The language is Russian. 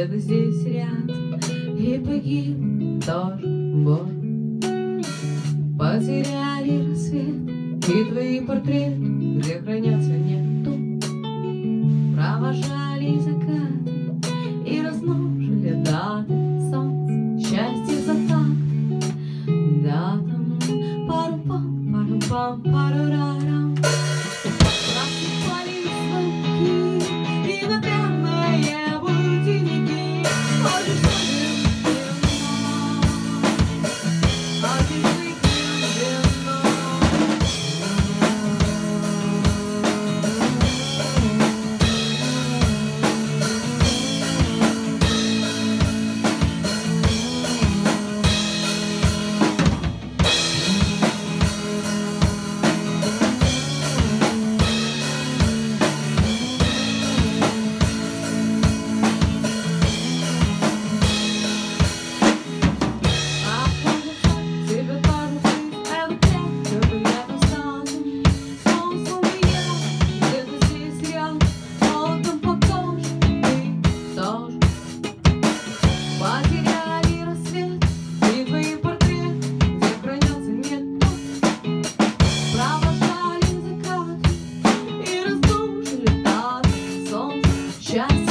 где-то здесь ряд И погиб тоже вор Потеряли рассвет И твои портреты, где хранятся нет just